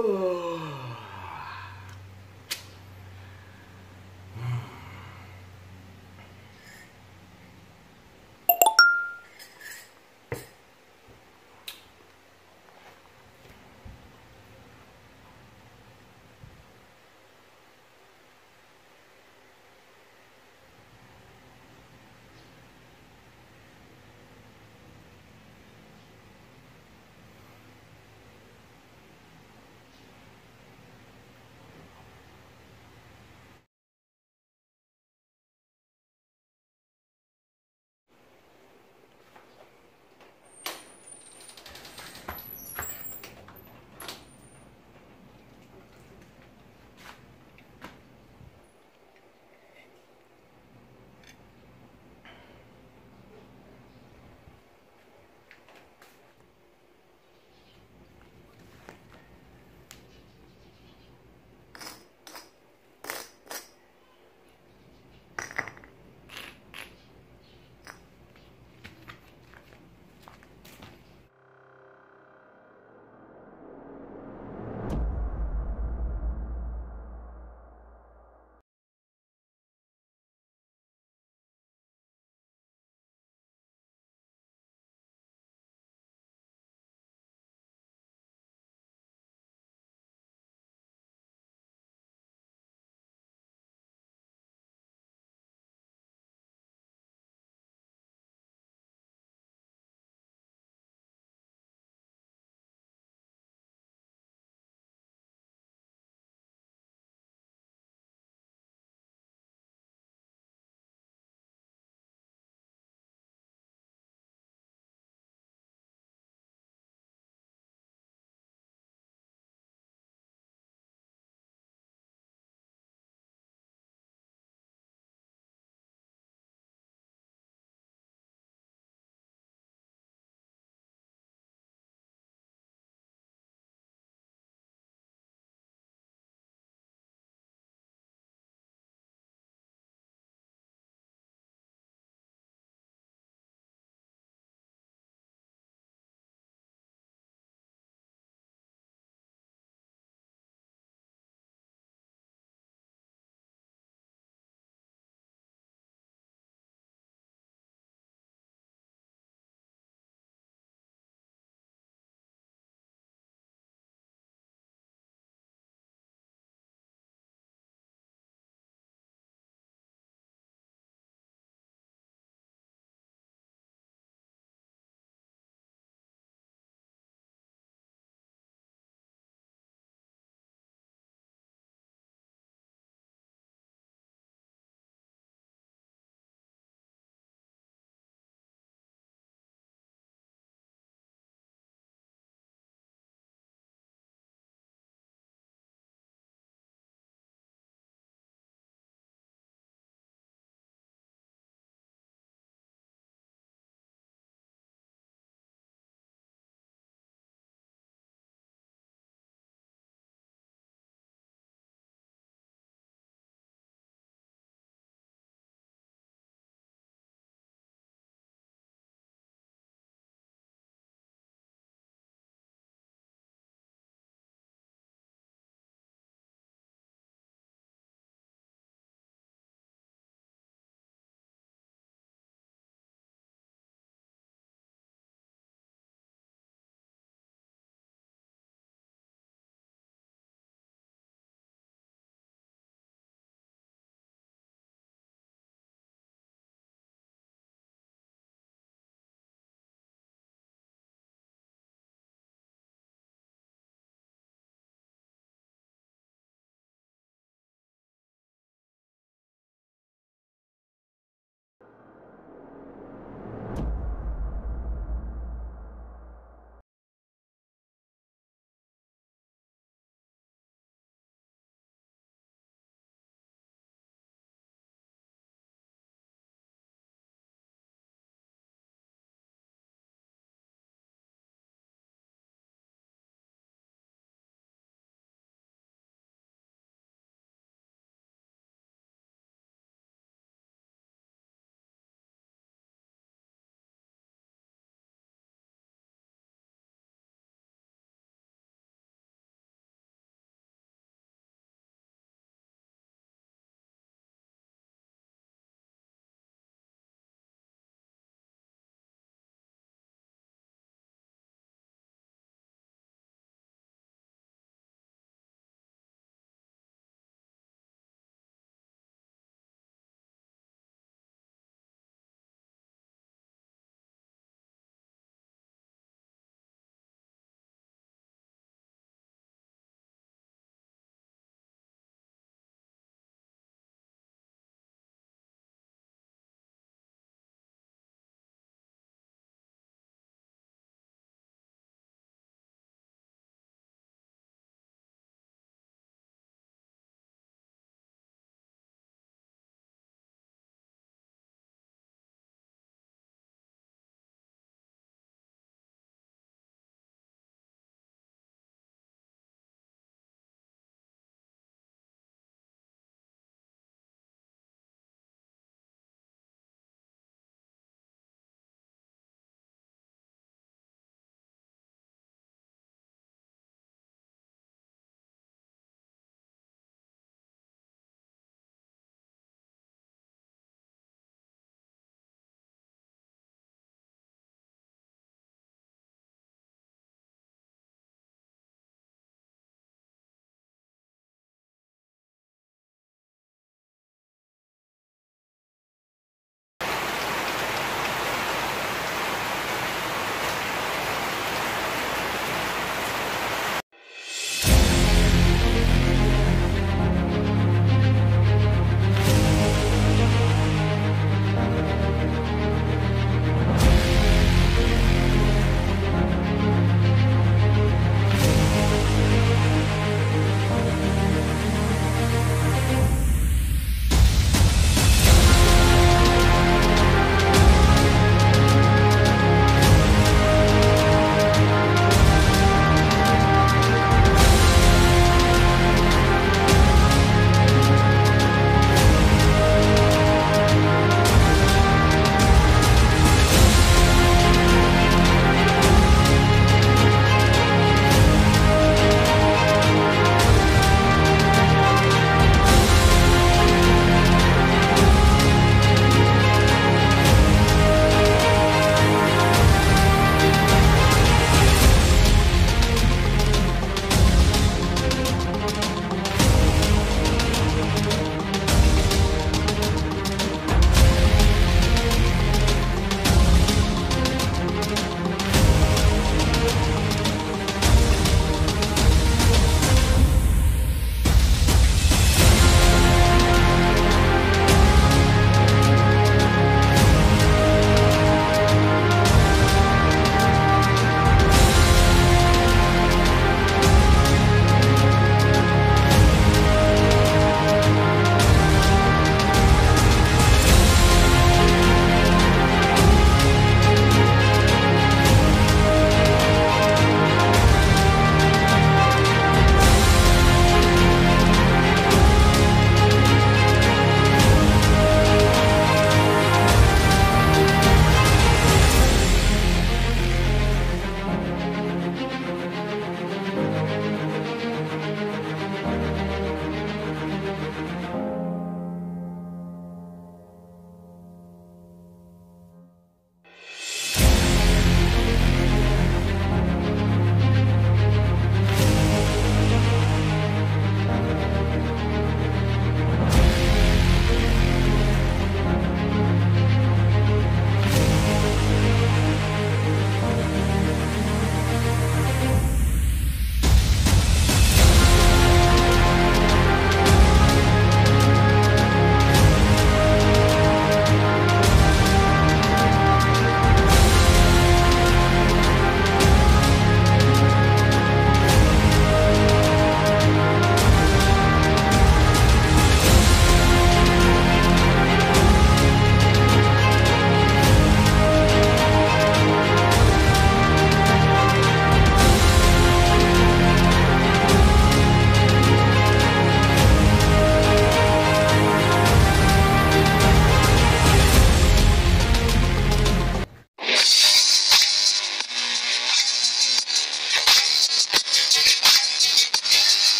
Oh.